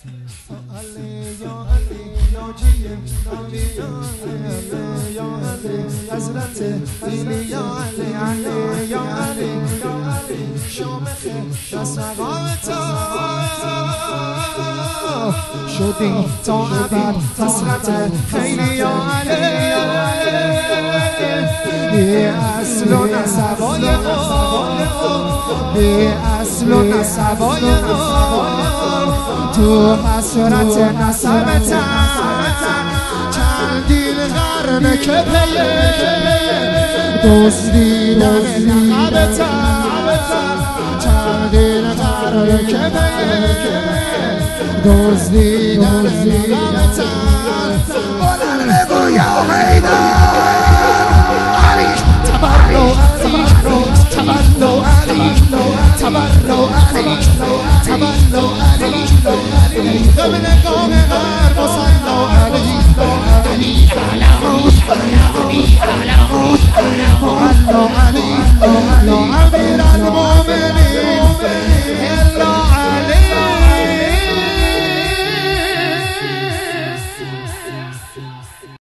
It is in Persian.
شدی تا ابد حسرت خیلی یا علی اصل و نسبای بی اصل و نسبای تو حسرت نسبت چندین قرن که پیه دزدیدن لقبت چندین قرن که پیه دزدیدن لقبت بلند بگو یا حیدر. علی. تبرو علی. تبرو علی. تبرو غم نگاه هر حسین لا علی لا علی لا علی لا علی